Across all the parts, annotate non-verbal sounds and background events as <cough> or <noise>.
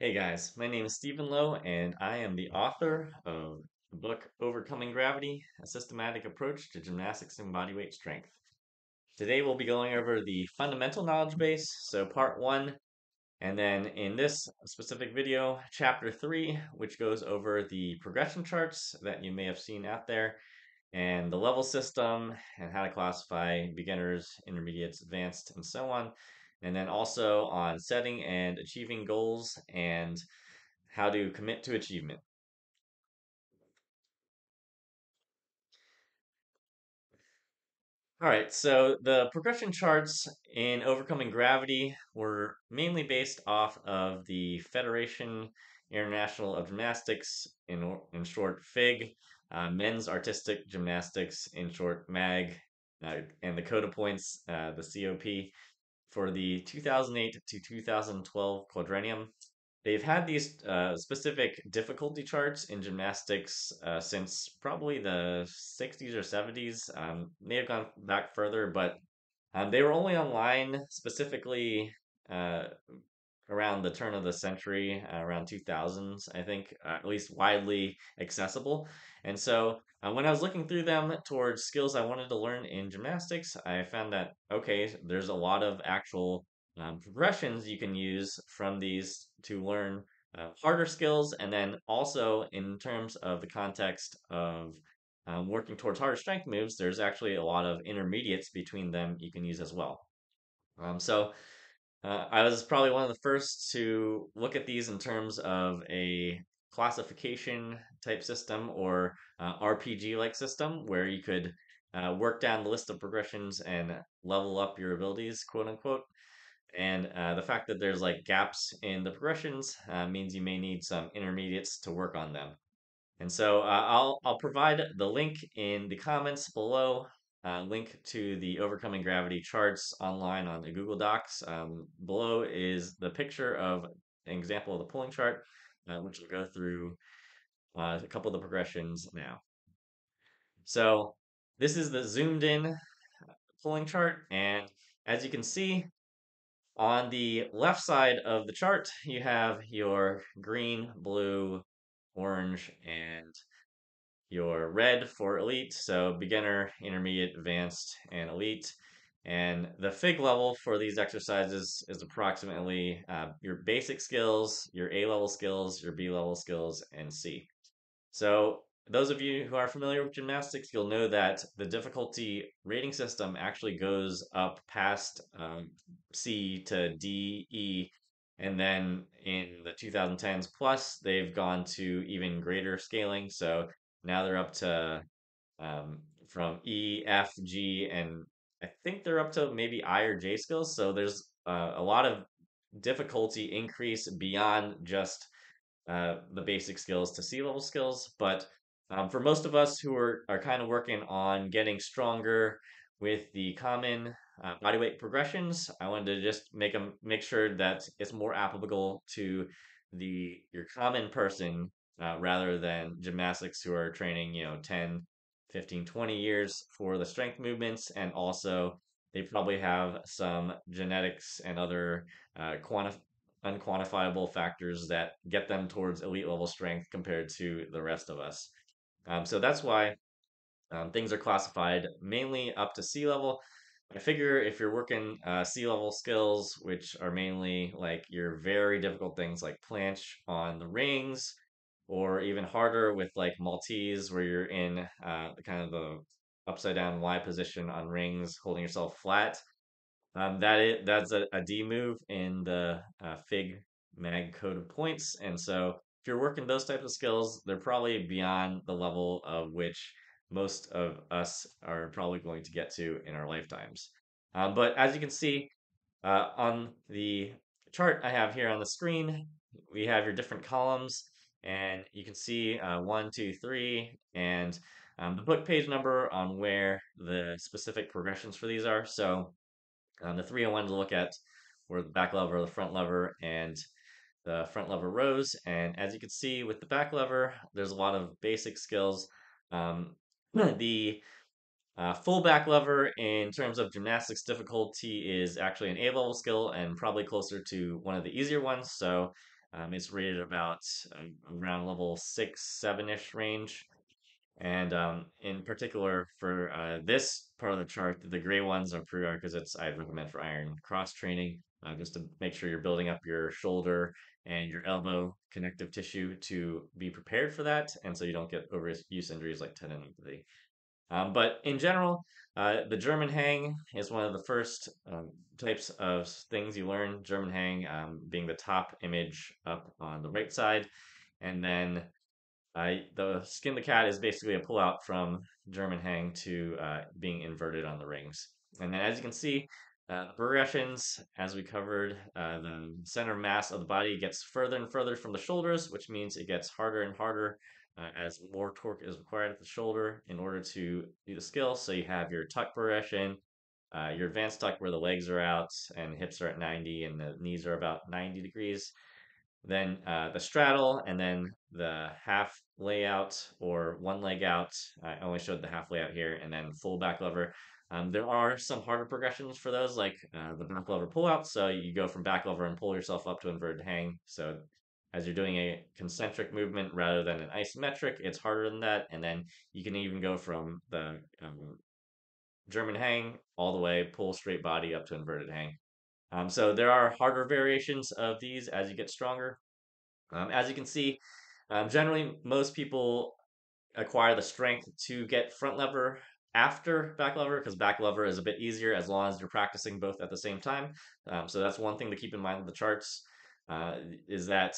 Hey guys, my name is Steven Low, and I am the author of the book Overcoming Gravity A Systematic Approach to Gymnastics and Bodyweight Strength. Today we'll be going over the fundamental knowledge base, so part one, and then in this specific video, chapter three, which goes over the progression charts that you may have seen out there, and the level system, and how to classify beginners, intermediates, advanced, and so on and then also on setting and achieving goals and how to commit to achievement. All right, so the progression charts in Overcoming Gravity were mainly based off of the Federation International of Gymnastics, in, in short FIG, uh, Men's Artistic Gymnastics, in short MAG, uh, and the Code of Points, uh, the COP for the 2008 to 2012 quadrennium. They've had these uh, specific difficulty charts in gymnastics uh, since probably the 60s or 70s. Um, may have gone back further, but um, they were only online specifically uh, around the turn of the century, uh, around 2000s, I think, uh, at least widely accessible. And so uh, when I was looking through them towards skills I wanted to learn in gymnastics, I found that, okay, there's a lot of actual um, progressions you can use from these to learn uh, harder skills. And then also in terms of the context of um, working towards harder strength moves, there's actually a lot of intermediates between them you can use as well. Um, so uh, I was probably one of the first to look at these in terms of a classification type system or uh, RPG like system where you could uh, work down the list of progressions and level up your abilities, quote unquote. And uh, the fact that there's like gaps in the progressions uh, means you may need some intermediates to work on them. And so uh, I'll I'll provide the link in the comments below uh, link to the overcoming gravity charts online on the Google Docs. Um, below is the picture of an example of the pulling chart, uh, which will go through uh, a couple of the progressions now. So this is the zoomed in pulling chart, and as you can see, on the left side of the chart, you have your green, blue, orange, and your red for elite, so beginner, intermediate, advanced, and elite. And the FIG level for these exercises is approximately uh, your basic skills, your A level skills, your B level skills, and C. So those of you who are familiar with gymnastics, you'll know that the difficulty rating system actually goes up past um, C to D, E, and then in the 2010s plus, they've gone to even greater scaling. So now they're up to um, from E, F, G, and I think they're up to maybe I or J skills. So there's uh, a lot of difficulty increase beyond just uh, the basic skills to C level skills. But um, for most of us who are, are kind of working on getting stronger with the common uh, bodyweight progressions, I wanted to just make them make sure that it's more applicable to the your common person uh, rather than gymnastics who are training, you know, 10, 15, 20 years for the strength movements. And also, they probably have some genetics and other uh, quantif- unquantifiable factors that get them towards elite level strength compared to the rest of us. Um, so that's why um, things are classified mainly up to C level. I figure if you're working uh, C level skills, which are mainly like your very difficult things like planche on the rings, or even harder with like Maltese, where you're in uh, kind of the upside down Y position on rings, holding yourself flat. Um, that is that's a, a D move in the uh, Fig Mag code of points, and so if you're working those types of skills, they're probably beyond the level of which most of us are probably going to get to in our lifetimes. Um, but as you can see uh, on the chart I have here on the screen, we have your different columns and you can see uh, one, two, three, and um, the book page number on where the specific progressions for these are. So um, the three I wanted to look at were the back lever, the front lever, and the front lever rows. And as you can see with the back lever, there's a lot of basic skills. Um, <clears throat> the uh, full back lever in terms of gymnastics difficulty is actually an A level skill and probably closer to one of the easier ones. So Um, it's rated about uh, around level six, seven ish range. And um, in particular, for uh, this part of the chart, the gray ones are pre because it's I recommend for iron cross training, uh, just to make sure you're building up your shoulder and your elbow connective tissue to be prepared for that, and so you don't get overuse injuries like tendinopathy. Um, but in general, uh, the German hang is one of the first um, types of things you learn. German hang um, being the top image up on the right side, and then uh, the skin the cat is basically a pullout from German hang to uh, being inverted on the rings. And then as you can see, uh, progressions, as we covered, uh, the center mass of the body gets further and further from the shoulders, which means it gets harder and harder uh, as more torque is required at the shoulder in order to do the skill. So you have your tuck progression, uh, your advanced tuck where the legs are out and hips are at 90 and the knees are about 90 degrees. Then uh, the straddle and then the half layout or one leg out. I only showed the half layout here and then full back lever. Um, there are some harder progressions for those, like uh, the back lever pullout. So you go from back lever and pull yourself up to inverted hang. So as you're doing a concentric movement rather than an isometric, it's harder than that. And then you can even go from the um, German hang all the way, pull straight body up to inverted hang. Um, so there are harder variations of these as you get stronger. Um, as you can see, um, generally most people acquire the strength to get front lever after back lever because back lever is a bit easier as long as you're practicing both at the same time. Um, so that's one thing to keep in mind with the charts uh, is that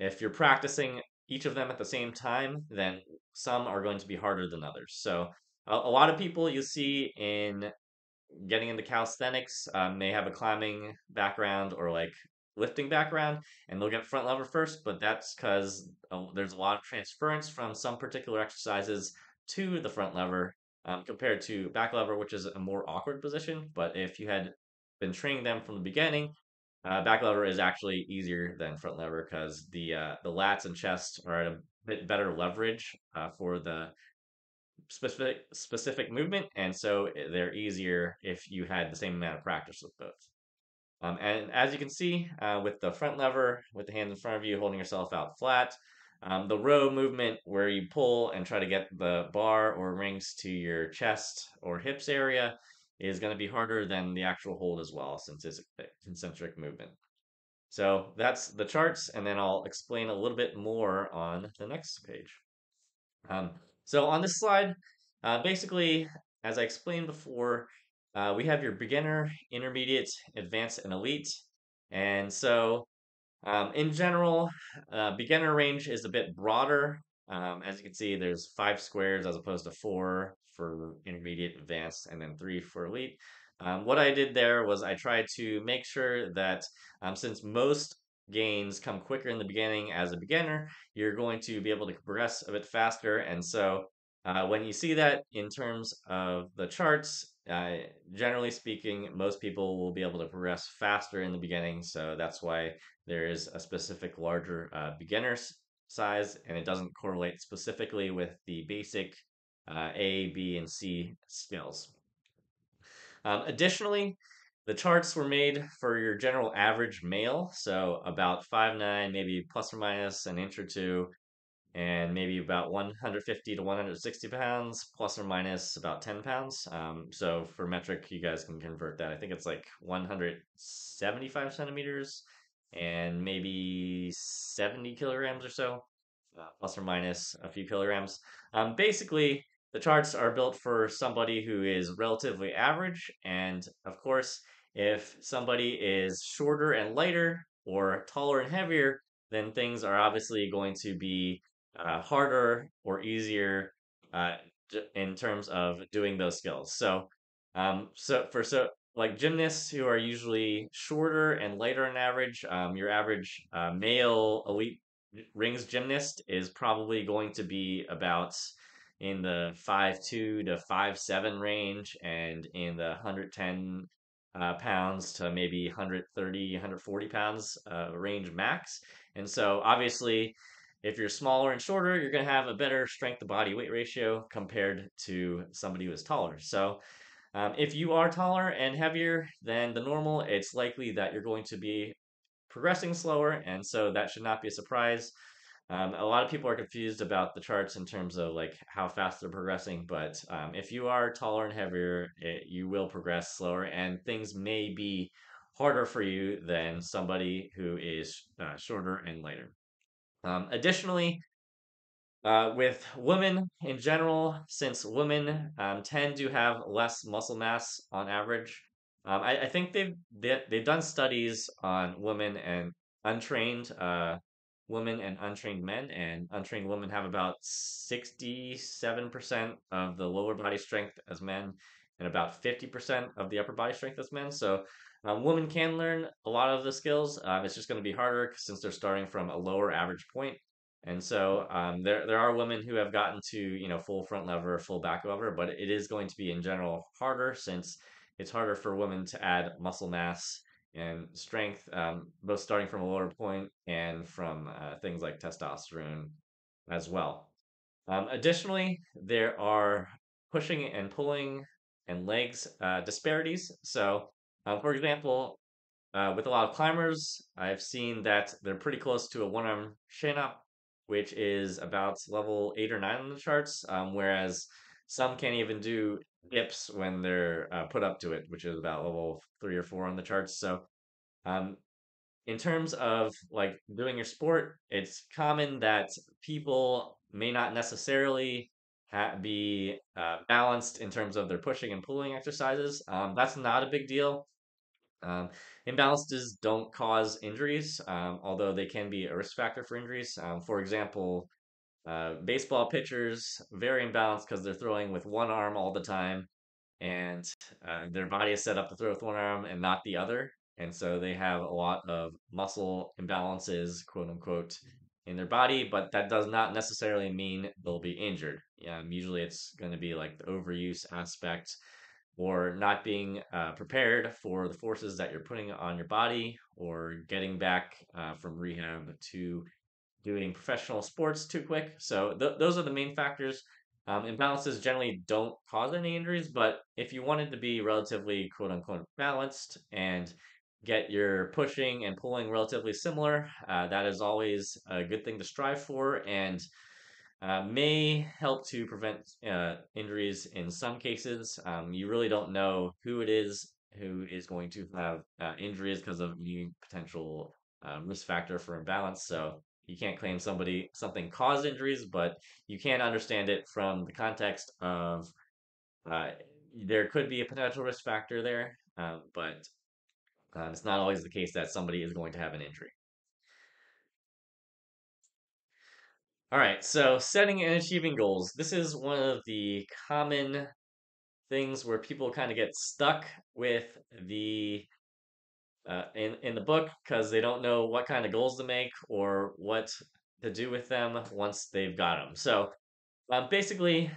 if you're practicing each of them at the same time, then some are going to be harder than others. So a, a lot of people you see in getting into calisthenics um, may have a climbing background or like lifting background and they'll get front lever first but that's because uh, there's a lot of transference from some particular exercises to the front lever um, compared to back lever, which is a more awkward position. But if you had been training them from the beginning, uh, back lever is actually easier than front lever because the uh, the lats and chest are at a bit better leverage uh, for the specific specific movement, and so they're easier if you had the same amount of practice with both. Um, and as you can see, uh, with the front lever, with the hands in front of you, holding yourself out flat, um, the row movement, where you pull and try to get the bar or rings to your chest or hips area, is going to be harder than the actual hold as well, since it's a concentric movement. So that's the charts, and then I'll explain a little bit more on the next page. Um, so on this slide, uh, basically, as I explained before, uh, we have your beginner, intermediate, advanced, and elite. And so um, in general, uh, beginner range is a bit broader. Um, as you can see, there's five squares as opposed to four for intermediate, advanced, and then three for elite. Um, what I did there was I tried to make sure that um, since most gains come quicker in the beginning as a beginner, you're going to be able to progress a bit faster. And so uh, when you see that in terms of the charts, uh, generally speaking, most people will be able to progress faster in the beginning. So that's why there is a specific larger uh, beginner size, and it doesn't correlate specifically with the basic uh, A, B, and C skills. Um, additionally, the charts were made for your general average male, so about 5'9, maybe plus or minus an inch or two, and maybe about 150 to 160 pounds, plus or minus about 10 pounds. Um, so for metric, you guys can convert that. I think it's like 175 centimeters and maybe 70 kilograms or so, uh, plus or minus a few kilograms. Um, basically, the charts are built for somebody who is relatively average. And of course, if somebody is shorter and lighter or taller and heavier, then things are obviously going to be uh, harder or easier uh, in terms of doing those skills. So, um, so for so like gymnasts who are usually shorter and lighter on average, um, your average uh, male elite rings gymnast is probably going to be about in the five two to five seven range, and in the 110 uh, pounds to maybe 130, 140 pounds uh, range max. And so, obviously, if you're smaller and shorter, you're going to have a better strength to body weight ratio compared to somebody who is taller. So, um, if you are taller and heavier than the normal, it's likely that you're going to be progressing slower, and so that should not be a surprise. Um, a lot of people are confused about the charts in terms of like how fast they're progressing, but um, if you are taller and heavier, it, you will progress slower, and things may be harder for you than somebody who is uh, shorter and lighter. Um, additionally, uh, with women in general, since women um, tend to have less muscle mass on average, um, I, I, think they've they, they've done studies on women and untrained uh, women and untrained men, and untrained women have about sixty seven percent of the lower body strength as men, and about fifty percent of the upper body strength as men. So. Um, women can learn a lot of the skills. Um, it's just going to be harder since they're starting from a lower average point. And so um, there there are women who have gotten to you know full front lever, full back lever, but it is going to be in general harder since it's harder for women to add muscle mass and strength, um, both starting from a lower point and from uh, things like testosterone as well. Um, additionally, there are pushing and pulling and legs uh, disparities. So, uh, for example, uh, with a lot of climbers, I've seen that they're pretty close to a one arm chin up which is about level eight or nine on the charts, um, whereas some can't even do dips when they're uh, put up to it, which is about level three or four on the charts. So, um, in terms of like doing your sport, it's common that people may not necessarily ha- be uh, balanced in terms of their pushing and pulling exercises. Um, that's not a big deal. Um, imbalances don't cause injuries, um, although they can be a risk factor for injuries. Um, for example, uh, baseball pitchers very imbalanced because they're throwing with one arm all the time, and uh, their body is set up to throw with one arm and not the other, and so they have a lot of muscle imbalances, quote unquote, in their body. But that does not necessarily mean they'll be injured. Um, usually, it's going to be like the overuse aspect or not being uh, prepared for the forces that you're putting on your body or getting back uh, from rehab to doing professional sports too quick. So th- those are the main factors. Um, imbalances generally don't cause any injuries, but if you wanted to be relatively quote unquote balanced and get your pushing and pulling relatively similar, uh, that is always a good thing to strive for. And uh, may help to prevent uh, injuries in some cases. Um, you really don't know who it is who is going to have uh, injuries because of any potential um, risk factor for imbalance. So you can't claim somebody something caused injuries, but you can understand it from the context of uh, there could be a potential risk factor there, um, but uh, it's not always the case that somebody is going to have an injury. All right, so setting and achieving goals. This is one of the common things where people kind of get stuck with the uh, in in the book because they don't know what kind of goals to make or what to do with them once they've got them. So, um, basically,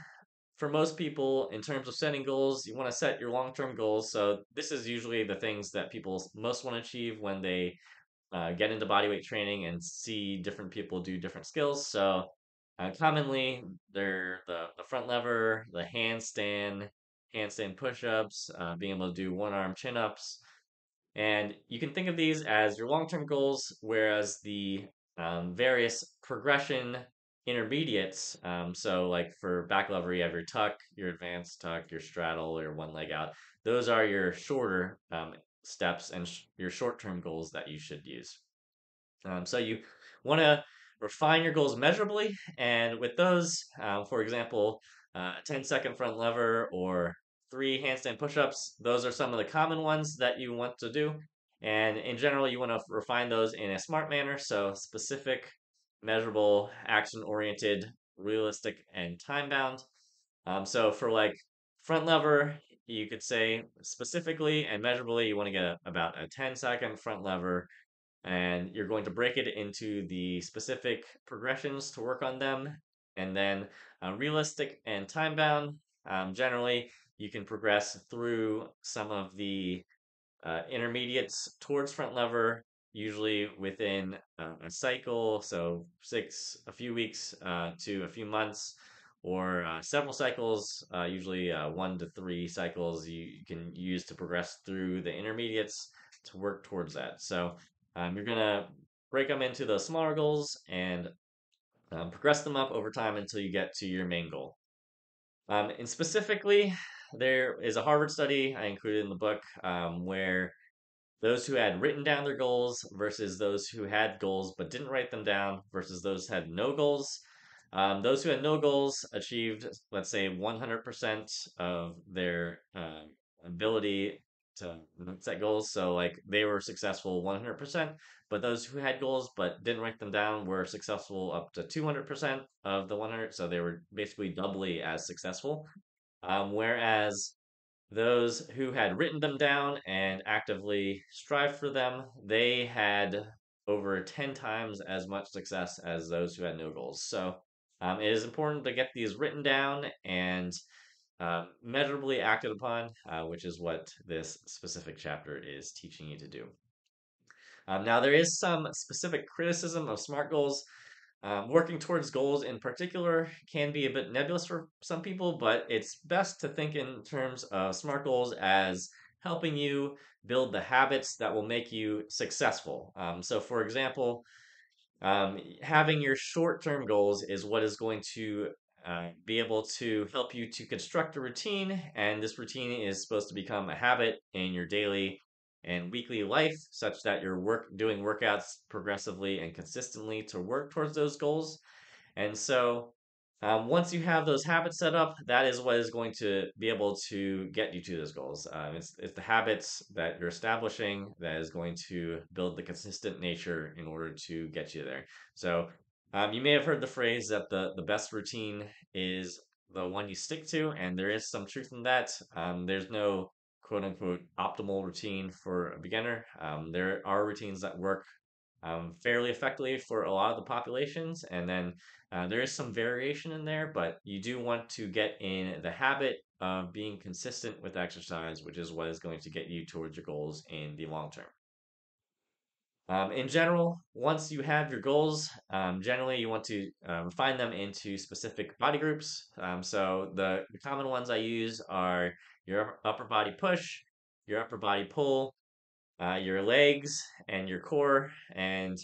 for most people, in terms of setting goals, you want to set your long term goals. So, this is usually the things that people most want to achieve when they uh, get into bodyweight training and see different people do different skills. So uh, commonly, they're the, the front lever, the handstand, handstand push-ups, uh, being able to do one-arm chin-ups. And you can think of these as your long-term goals, whereas the um, various progression intermediates, um, so like for back lever, you have your tuck, your advanced tuck, your straddle, your one leg out. Those are your shorter um, steps and sh- your short term goals that you should use. Um, so you want to refine your goals measurably, and with those, um, for example, uh, 10 second front lever or three handstand push ups, those are some of the common ones that you want to do. And in general, you want to refine those in a smart manner. So, specific, measurable, action oriented, realistic, and time bound. Um, so, for like front lever, you could say specifically and measurably you want to get a, about a 10 second front lever and you're going to break it into the specific progressions to work on them and then uh, realistic and time bound um, generally you can progress through some of the uh, intermediates towards front lever usually within uh, a cycle so six a few weeks uh, to a few months or uh, several cycles, uh, usually uh, one to three cycles you, you, can use to progress through the intermediates to work towards that. So Um, you're gonna break them into the smaller goals and um, progress them up over time until you get to your main goal. Um, and specifically, there is a Harvard study I included in the book um, where those who had written down their goals versus those who had goals but didn't write them down versus those had no goals. Um, those who had no goals achieved, let's say, 100% of their uh, ability to set goals. So, like, they were successful 100%, but those who had goals but didn't write them down were successful up to 200% of the 100. So, they were basically doubly as successful. Um, whereas those who had written them down and actively strived for them, they had over 10 times as much success as those who had no goals. So um, it is important to get these written down and uh, measurably acted upon, uh, which is what this specific chapter is teaching you to do. Um, now, there is some specific criticism of SMART goals. Um, working towards goals in particular can be a bit nebulous for some people, but it's best to think in terms of SMART goals as helping you build the habits that will make you successful. Um, so, for example, um, having your short term goals is what is going to uh, be able to help you to construct a routine, and this routine is supposed to become a habit in your daily and weekly life such that you're work doing workouts progressively and consistently to work towards those goals. And so um, once you have those habits set up, that is what is going to be able to get you to those goals. Um, it's, it's the habits that you're establishing that is going to build the consistent nature in order to get you there. So um, you may have heard the phrase that the, the best routine is the one you stick to, and there is some truth in that. Um, there's no quote unquote optimal routine for a beginner. Um, there are routines that work um, fairly effectively for a lot of the populations, and then uh, there is some variation in there, but you do want to get in the habit of being consistent with exercise, which is what is going to get you towards your goals in the long term. Um, in general, once you have your goals, um, generally you want to um, refine them into specific body groups. Um, so the, the common ones I use are your upper body push, your upper body pull, uh, your legs, and your core, and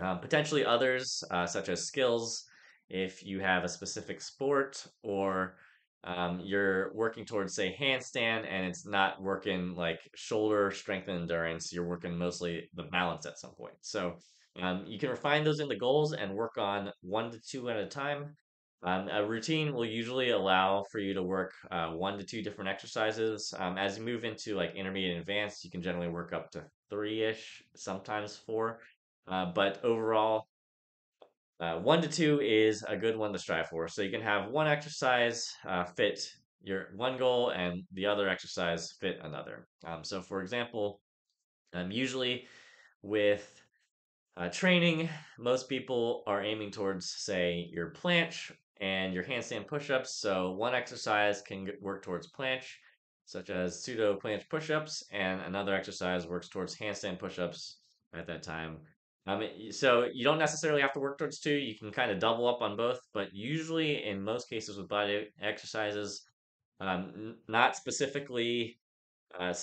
um, potentially others uh, such as skills. If you have a specific sport or um, you're working towards say handstand and it's not working like shoulder strength and endurance you're working mostly the balance at some point. So um, you can refine those into goals and work on one to two at a time um, a routine will usually allow for you to work uh, one to two different exercises um, as you move into like intermediate and advanced you can generally work up to three-ish sometimes four uh, but overall uh, one to two is a good one to strive for. So you can have one exercise uh, fit your one goal and the other exercise fit another. Um, so, for example, um, usually with uh, training, most people are aiming towards, say, your planche and your handstand push ups. So, one exercise can work towards planche, such as pseudo planche push ups, and another exercise works towards handstand push ups at that time um, so you don't necessarily have to work towards two. You can kind of double up on both, but usually in most cases with body exercises, um, not specifically, uh,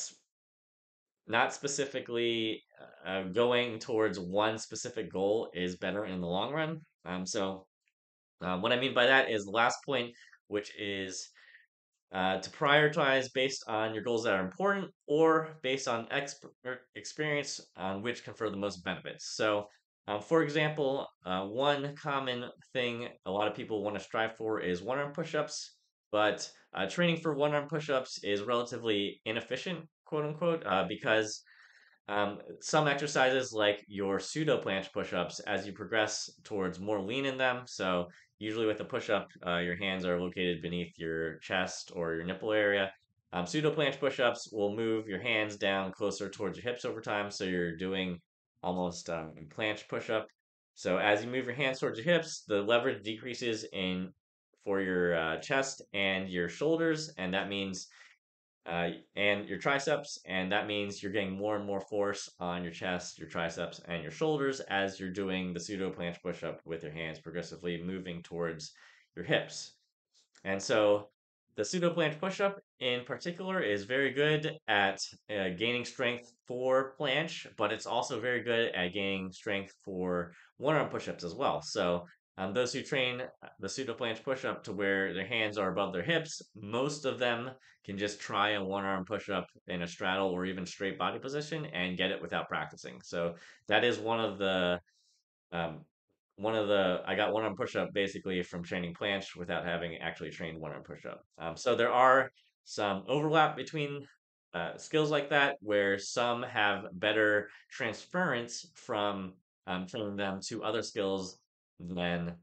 not specifically uh, going towards one specific goal is better in the long run. Um, so uh, what I mean by that is the last point, which is uh, to prioritize based on your goals that are important or based on exp- er, experience on which confer the most benefits. So, um, for example, uh, one common thing a lot of people want to strive for is one arm push ups, but uh, training for one arm push ups is relatively inefficient, quote unquote, uh, because um, some exercises like your pseudo planche push ups, as you progress towards more lean in them, so Usually with a push-up, uh, your hands are located beneath your chest or your nipple area. Um, pseudo planche push-ups will move your hands down closer towards your hips over time, so you're doing almost um, planche push-up. So as you move your hands towards your hips, the leverage decreases in for your uh, chest and your shoulders, and that means uh, and your triceps, and that means you're getting more and more force on your chest, your triceps, and your shoulders as you're doing the pseudo planche push-up with your hands progressively moving towards your hips. And so the pseudo planche push-up in particular is very good at uh, gaining strength for planche, but it's also very good at gaining strength for one-arm push-ups as well. So um, those who train the pseudo planche push-up to where their hands are above their hips, most of them can just try a one-arm push-up in a straddle or even straight body position and get it without practicing. So that is one of the um, one of the I got one arm push up basically from training planche without having actually trained one arm push up. Um, so there are some overlap between uh, skills like that where some have better transference from um, training them to other skills than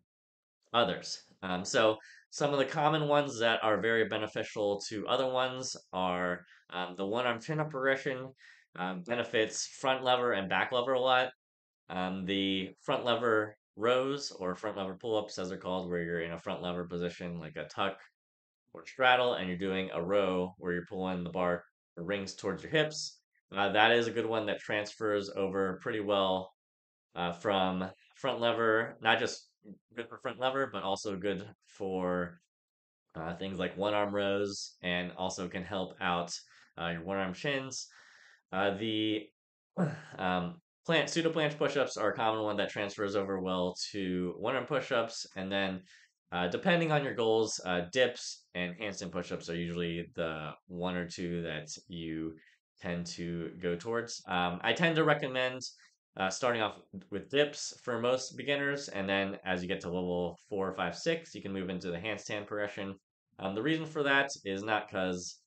others. Um, so some of the common ones that are very beneficial to other ones are um, the one arm chin up progression um, benefits front lever and back lever a lot. Um, the front lever rows or front lever pull ups, as they're called, where you're in a front lever position like a tuck or straddle, and you're doing a row where you're pulling the bar or rings towards your hips. Uh, that is a good one that transfers over pretty well uh, from front lever, not just good for front lever, but also good for uh, things like one arm rows and also can help out uh, your one arm chins. Uh, the <sighs> um, plant pseudo planche push-ups are a common one that transfers over well to one arm push-ups and then uh, depending on your goals uh, dips and handstand push-ups are usually the one or two that you tend to go towards um, i tend to recommend uh, starting off with dips for most beginners and then as you get to level four five six you can move into the handstand progression. Um, the reason for that is not because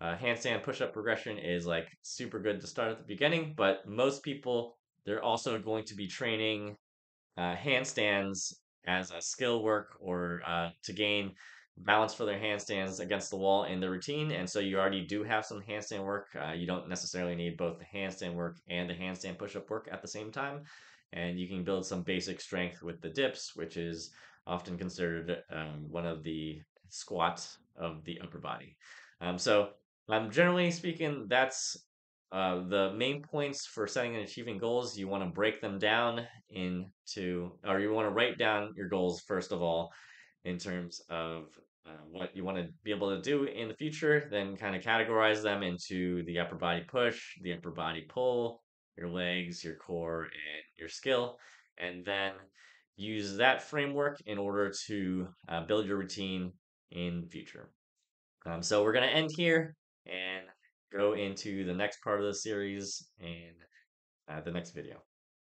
uh, handstand push-up progression is like super good to start at the beginning but most people they're also going to be training uh, handstands as a skill work or uh, to gain balance for their handstands against the wall in the routine. And so you already do have some handstand work. Uh, you don't necessarily need both the handstand work and the handstand push up work at the same time. And you can build some basic strength with the dips, which is often considered um, one of the squats of the upper body. Um, so, um, generally speaking, that's uh, the main points for setting and achieving goals, you want to break them down into, or you want to write down your goals first of all, in terms of uh, what you want to be able to do in the future, then kind of categorize them into the upper body push, the upper body pull, your legs, your core, and your skill, and then use that framework in order to uh, build your routine in future. Um, so we're going to end here and go into the next part of the series and uh, the next video.